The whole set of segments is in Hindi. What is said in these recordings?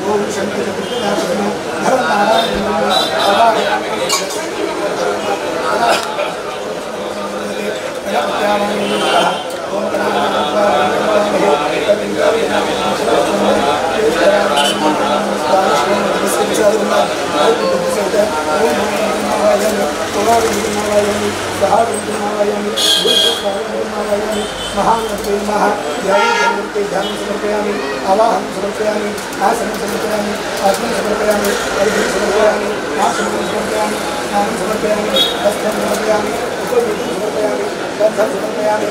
दीर्घतमानां तीर्थनिर्वाणसयुगे अपामते ब्रह्मवचारते गुरुभ्यो नमः प्रार्थनां समर्पयामि अनेन महान ओम शंकर चतुर्थदासनो धर्म नारायण महानते महा ध्यान ध्यान समर्पयामि आवाहन समर्पयामि आसनं समर्पयामि आसनं समर्पयामि अर्घ्यं समर्पयामि आसनं समर्पयामि स्नानं समर्पयामि हस्तं समर्पयामि उपवीतं समर्पयामि गन्धं समर्पयामि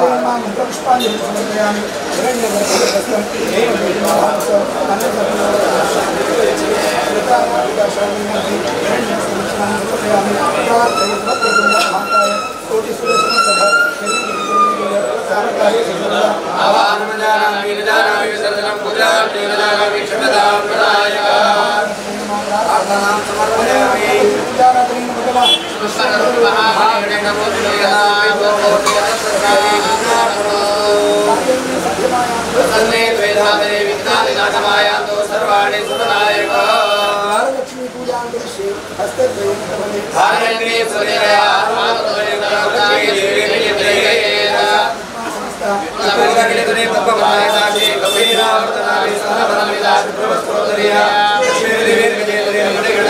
माँ मंत्रपुष्पांजलि समर्पयामि हिरण्यगर्भस्तं एव आवाहनमजानामि निजानामि विसर्जनं पूजामि निजानामि क्षमतां प्रदायक प्रार्थनां समर्पयामि महाभागेन तन्मे द्वेधादरे विघ्नानि नाशमायान्तो सर्वाणि सुखदायक लक्ष्मी पूजा हस्तद्वयं भवति धारयन्ते स्वदेवया समस्त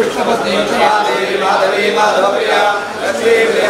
Krishna Pati Radhe Madhavi Madhavya Lakshmi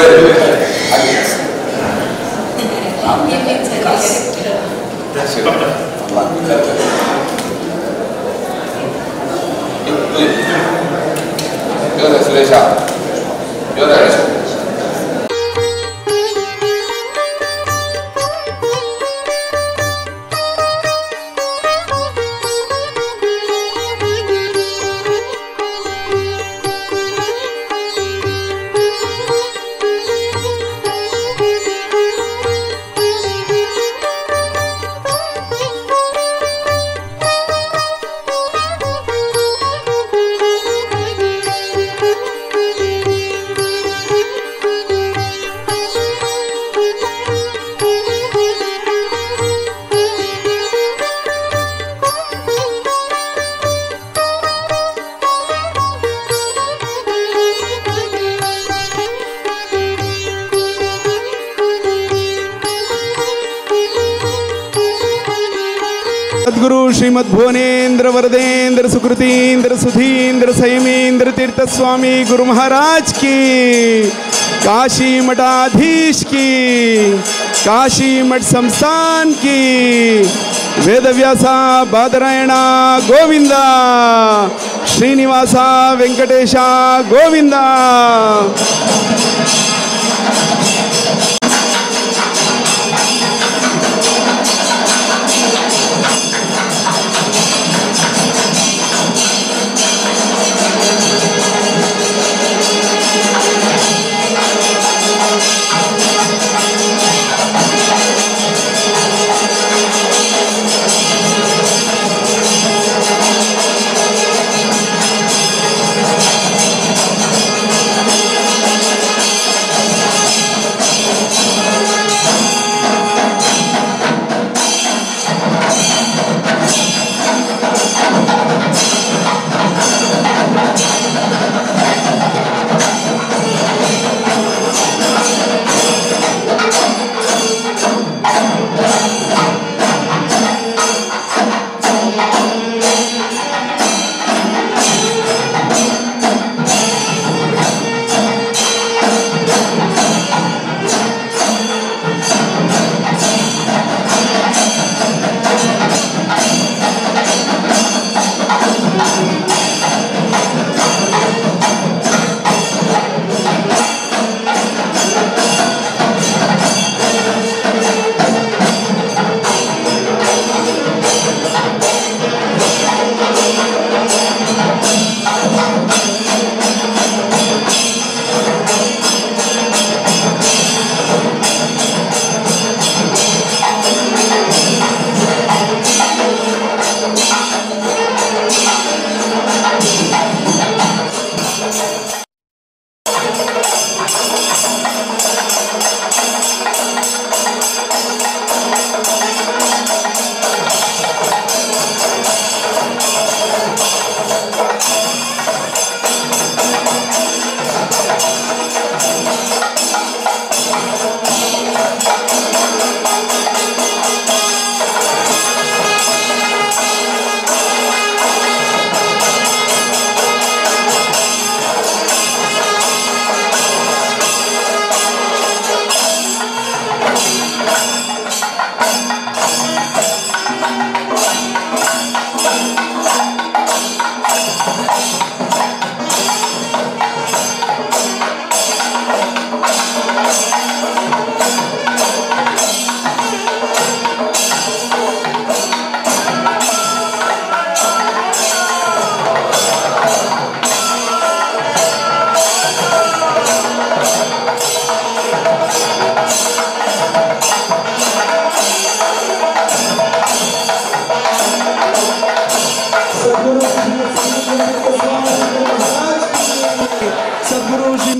对对对还有一个。嗯好的谢谢谢 महाराज की, काशी मठाधीश की, काशी मठ संस्थान की वेद व्यासा बादरायण गोविंदा, श्रीनिवासा वेंकटेशा गोविंदा।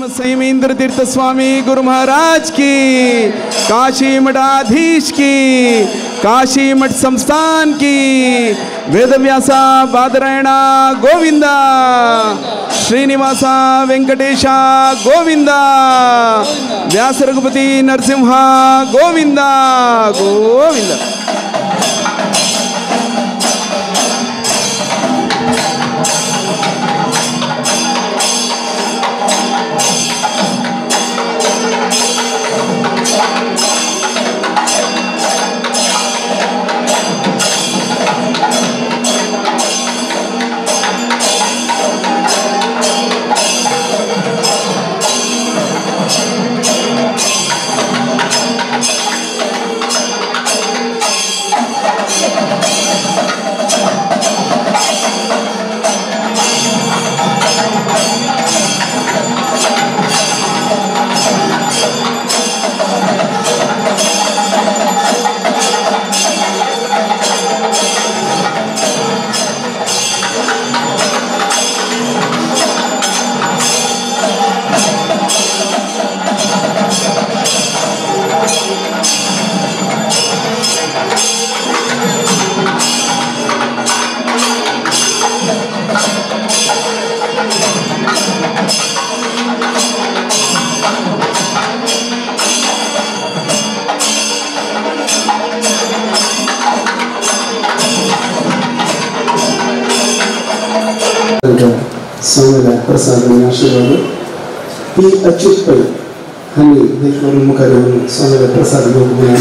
सदगुरु श्रीमद संयमेंद्र तीर्थ स्वामी गुरु महाराज की काशी मठाधीश की काशी मठ संस्थान की वेदव्यासा बादरायण गोविंद ಶ್ರೀನಿವಾಸ ವೆಂಕಟೇಶ ಗೋವಿಂದ ವ್ಯಾಸ ರಘುಪತಿ ನರಸಿಂಹ ಗೋವಿಂದ ಗೋವಿಂದ ಸ್ವಾಮಿಗಳ ಪ್ರಸಾದವನ್ನು ಆಶೀರ್ವಾದ ಈ ಅಚ್ಯುತ್ಪೈ ಹನಿ ದೇವರು ಮುಖರವನ್ನು ಸ್ವಾಮಿಗಳ ಪ್ರಸಾದ ಹೋಗುವ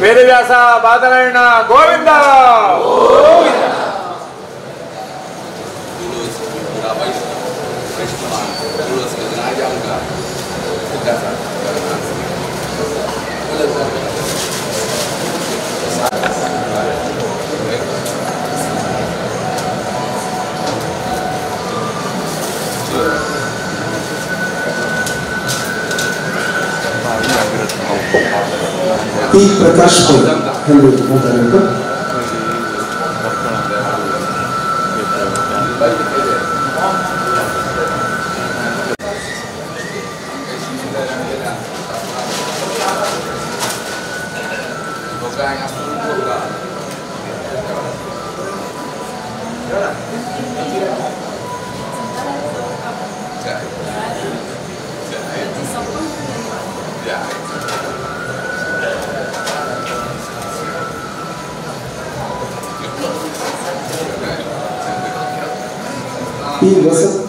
ವೇದವ್ಯಾಸ ಬಾದರಾಯಣ ಪಿ ಪ್ರಕಾಶ್ ಹನಿ ಮಾತಾಡಬೇಕು y vas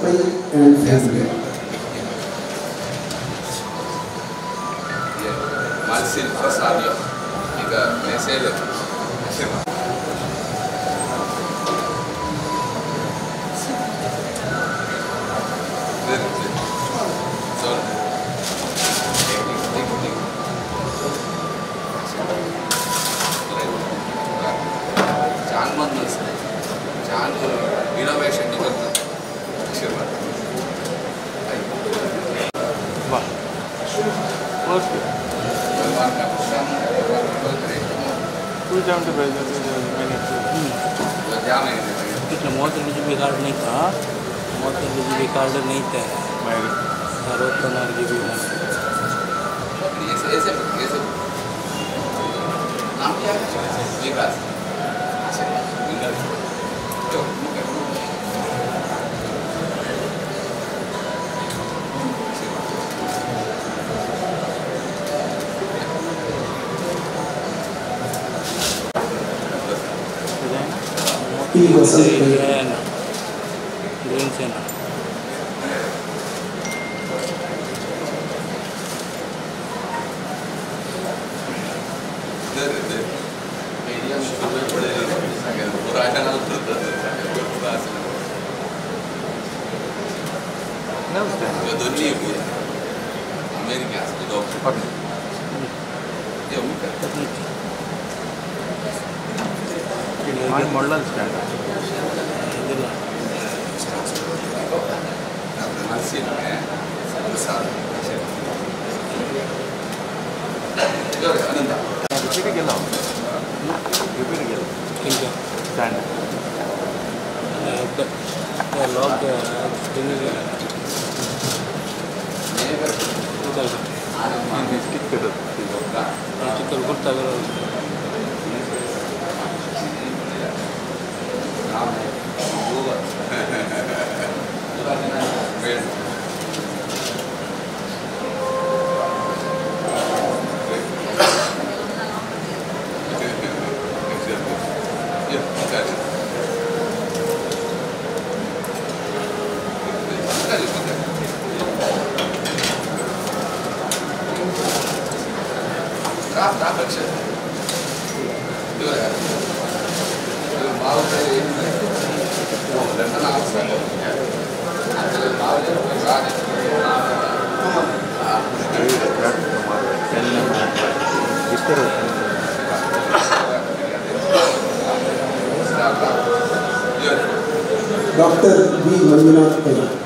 doctor B Manjunath Pai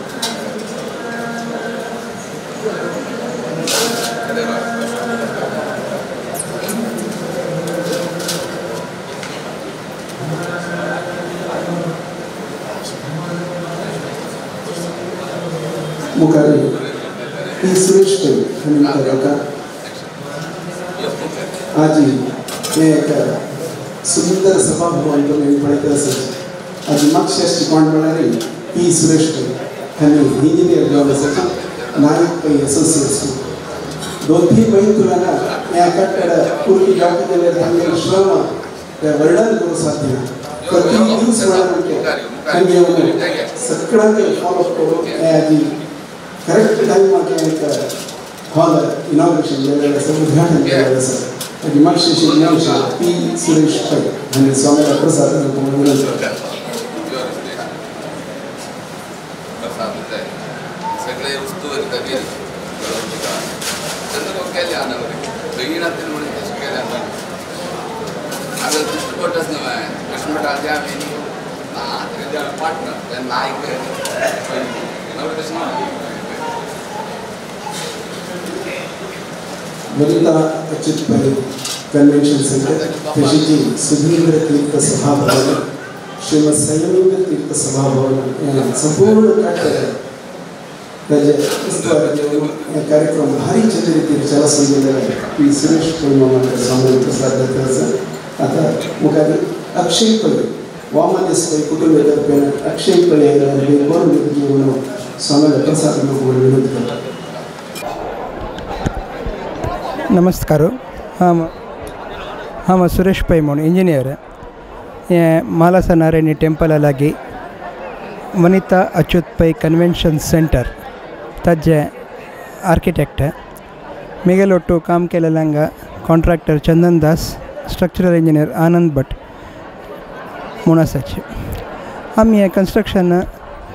को मैं पढ़कर से आज मक्षेस्ट कॉन्डोलरी पी सुरेश पै हनी इंजीनियर जॉब से नायक पै एसोसिएट्स दोन्ही बैतुलाना या कट्टड पूर्वी जॉब केले त्यांनी श्रम त्या वर्णन करू साध्य नाही. प्रति दिवस वर्णन आणि येऊन सगळ्यांनी फॉलो करू याची करेक्ट टाइम एक हॉल इनॉग्रेशन केलेलं असं animais sejam criados a ti e serão espelho. Bendição é. Vanita Achyut पै कन्वेंशन सेंटर त्याची सुधींद्र तीर्थ सभाभवन श्रीमद संयमेंद्र तीर्थ सभाभवन या संपूर्ण कार्यक्रम भारी रीतीने चला संबंधित पी सुरेश स्वामी प्रसाद आता मुखारी अक्षय वामनेस पै कुटुंबतर्फे अक्षय ನಮಸ್ಕಾರ. ಹಾಂ ಹಾಂ, ಸುರೇಶ್ ಪೈಮೋಣ್ ಇಂಜಿನಿಯರ್. ಮಾಲಾಸನಾರಾಯಣಿ ಟೆಂಪಲಲಾಗಿ ವನಿತಾ ಅಚ್ಯುತ್ ಪೈ ಕನ್ವೆನ್ಷನ್ ಸೆಂಟರ್, ತಜ್ಜೆ, ಆರ್ಕಿಟೆಕ್ಟ್, ಮಿಗಲೊಟ್ಟು ಕಾಮ್ಕೆಲಲಂಗ, contractor Chandan Das structural engineer Anand Bhat, ಮುಣಸಚ್. ಆಮೆ ಕನ್ಸ್ಟ್ರಕ್ಷನ್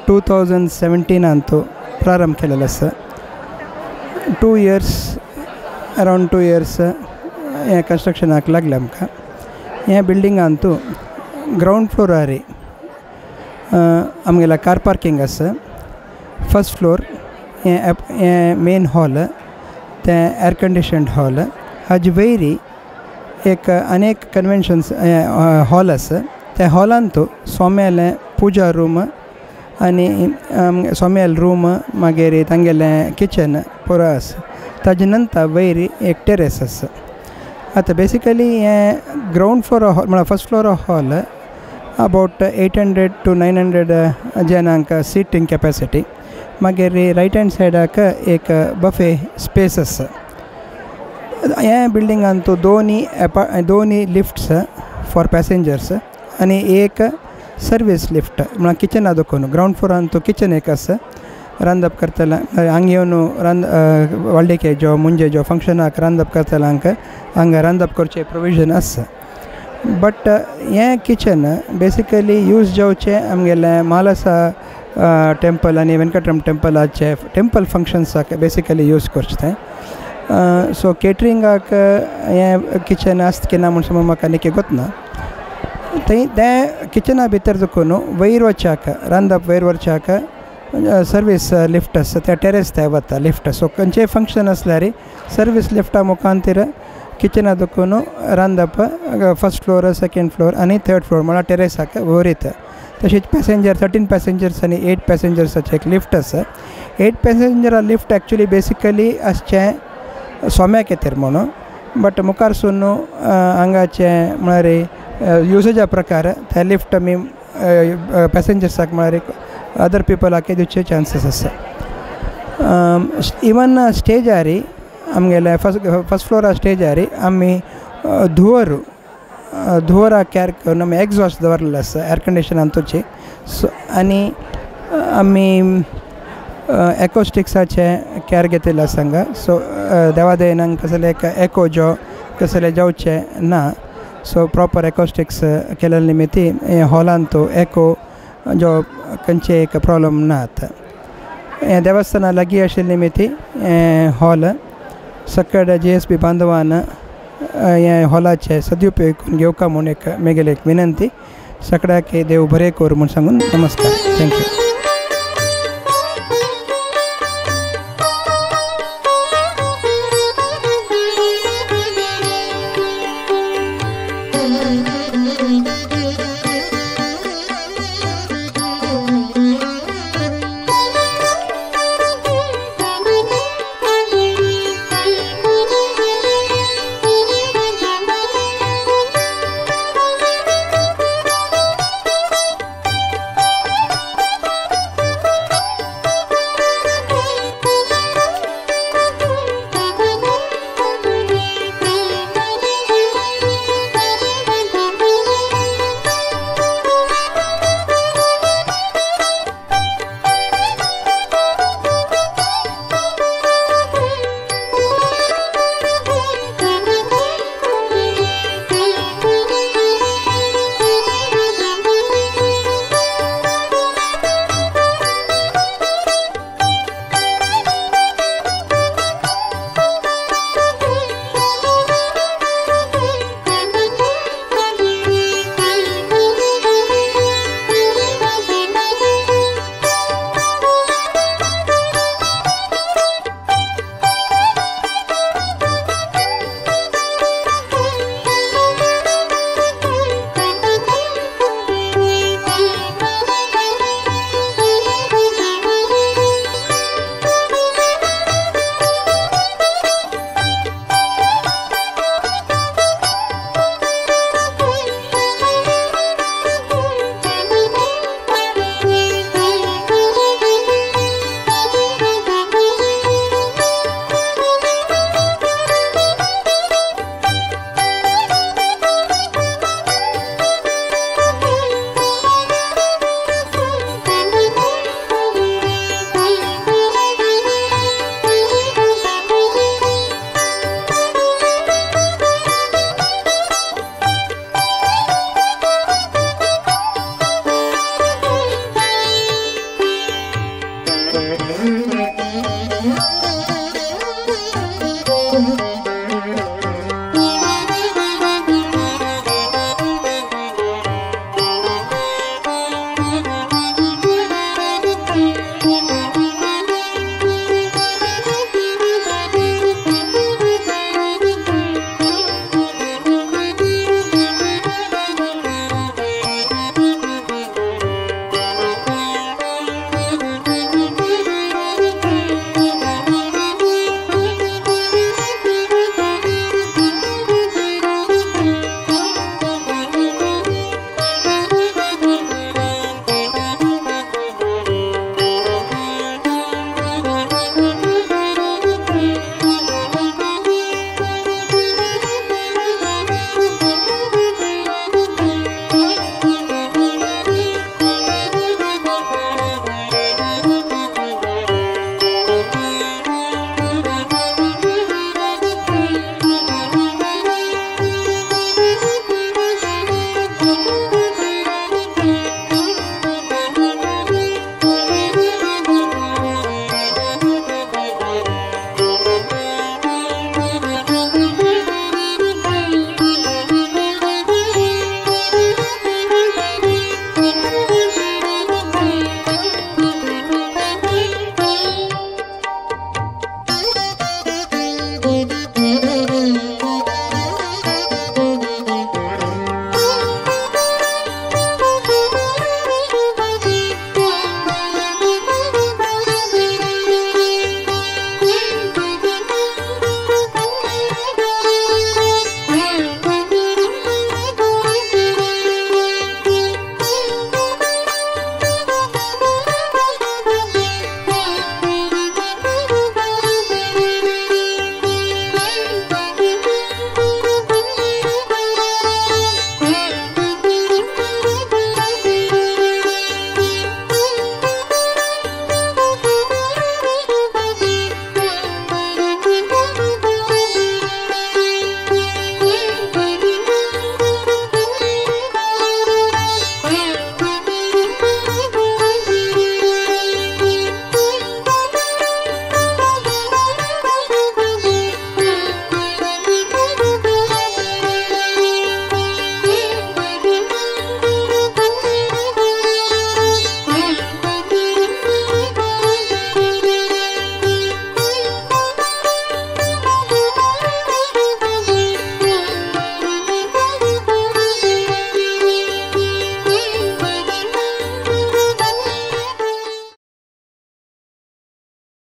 ಟೂ ತೌಸಂಡ್ ಸೆವೆಂಟೀನ್ ಅಂತೂ ಪ್ರಾರಂಭ ಕೆಲಸ two years around two years हें कन्स्ट्रक्शनाक लागलें आमकां हें बिल्डिंग अंतू ग्रावंड फ्लोरार आमगेला कार पार्किंग आसा फ़र्स्ट फ्लोर हें मेन हॉल तें एअर कंडिशन्ड हॉल हाजे वयरी एक अनेक कन्वेन्शन्स हॉल आसा त्या हॉलांतू सोम्यालें पुजा रूम आमगे सोम्याल रूम मागीर तांगेलें किचन पुरो आसा ताजे नंतर वयर एक टेरेस आसा आतां बेसिकली ग्रावंड फ्लोर म्हळ्यार first floor hall about eight hundred to nine hundred जनांक sitting capacity मागीर रायट हँड सायडाक एक बफे स्पेस आसा ह्या बिल्डिंगांतू दोनी एपा दोनी लिफ्ट्स फॉर पॅसेंजर्स आनी एक सर्वीस लिफ्ट म्हळ्यार किचना दुखून ग्रावंड फ्लोरान तो किचन एक रांदप करतला हांगा येवन रांद व्हडलेके जो मुंजे जो फंक्शनाक रांदप करतला हांकां हांगा रांदप करचे प्रोविज़न आसा बट हें किचन बेसिकली यूज़ जावचें आमगेलें मालसा टेंपल आनी वेंकटरम टेंपलाचे टेंपल फंक्शन्साक बेसिकली यूज़ करचें तें सो केटरिंगाक हें किचन आसता की ना म्हूण समज म्हाका निके गोतना थंय तें किचना भितर दुखून वयर वचाक रांदप वयर वरच्याक सर्वीस लिफ्ट आसा त्या टेरेस ते वता लिफ्ट सो खंयचेय फंक्शन आसल्यार सर्वीस लिफ्टा मुखांतीर किचना दुखून रांदप फस्ट फ्लोर सेकेंड फ्लोर आनी थर्ड फ्लोर म्हळ्यार टेरेसाक वयता तशेंच पॅसेंजर थर्टीन पॅसेंजर्स आनी एट पॅसेंजर्साचें एक लिफ्ट आसा एट पॅसेंजरा लिफ्ट एक्चुली बेसिकली आसचें सोम्या खातीर म्हणून बट मुखारसून हांगाचें म्हळ्यार युजेजा प्रकार ते लिफ्ट आमी पॅसेंजर्साक म्हळ्यार अदर पिपलाक दिवचे चान्सीस आसा इवन स्टेजार आमगेले फस्ट फस्ट फ्लोरा स्टेजार आमी धुवर धुवरा कॅर करून आमी एग्जॉस्ट दवरलेले आसा एअर कंडिशनान तुजी सो आनी आमी एकॉस्टिक्साचे कॅर घेतिल्ले आसा हांगा सो देवा दयेन कसले एक एको जो कसले जावचे ना सो प्रॉपर एकॉस्टिक्स केले निमित्ती हॉलान तो एको जो खंयचे एक प्रॉब्लम नात हें देवस्थाना लागीं आशिल्ले निमित्ती हॉल सकड जी एस बी बांदवान हें हॉलाचे सदुपयोग करून घेवका म्हूण एक नमस्कार थैंक विनंती